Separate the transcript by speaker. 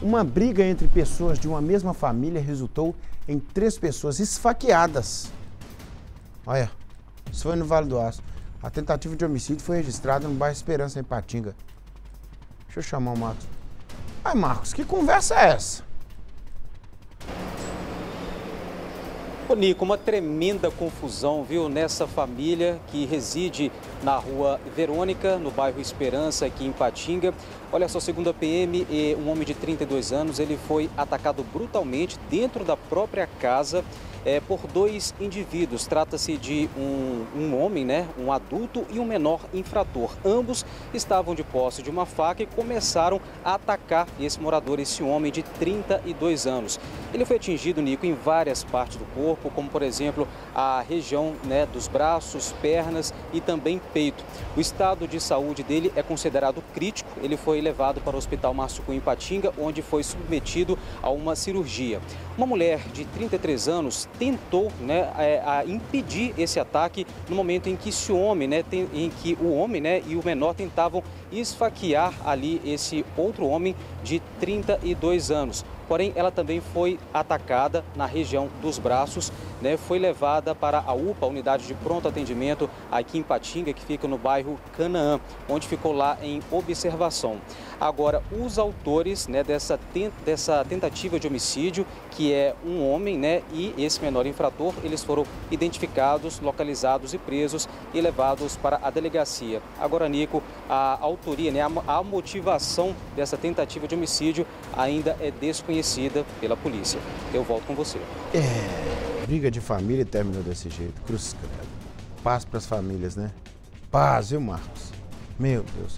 Speaker 1: Uma briga entre pessoas de uma mesma família resultou em três pessoas esfaqueadas. Olha, isso foi no Vale do Aço. A tentativa de homicídio foi registrada no bairro Esperança, em Patinga. Deixa eu chamar o Marcos. Ai, Marcos, que conversa é essa?
Speaker 2: Ô Nico, uma tremenda confusão, viu, nessa família que reside na rua Verônica, no bairro Esperança, aqui em Patinga. Olha só, segundo a PM, um homem de 32 anos, ele foi atacado brutalmente dentro da própria casa é, por dois indivíduos. Trata-se de um, um homem, né, um adulto e um menor infrator. Ambos estavam de posse de uma faca e começaram a atacar esse morador, esse homem de 32 anos. Ele foi atingido, Nico, em várias partes do corpo, como por exemplo a região né, dos braços, pernas e também peito. O estado de saúde dele é considerado crítico. Ele foi levado para o Hospital Márcio Cunha em Patinga, onde foi submetido a uma cirurgia. Uma mulher de 33 anos tentou né, é, a impedir esse ataque no momento em que esse homem, né, tem, em que o homem né, e o menor tentavam esfaquear ali esse outro homem de 32 anos porém ela também foi atacada na região dos braços, né? foi levada para a UPA, a unidade de pronto atendimento aqui em Patinga, que fica no bairro Canaã, onde ficou lá em observação. Agora, os autores né, dessa, dessa tentativa de homicídio, que é um homem né, e esse menor infrator, eles foram identificados, localizados e presos e levados para a delegacia. Agora, Nico, a autoria, né, a motivação dessa tentativa de homicídio ainda é desconhecida reconhecida pela polícia. Eu volto com você.
Speaker 1: É, briga de família terminou desse jeito. Cruz credo. Paz para as famílias, né? Paz, viu, Marcos? Meu Deus.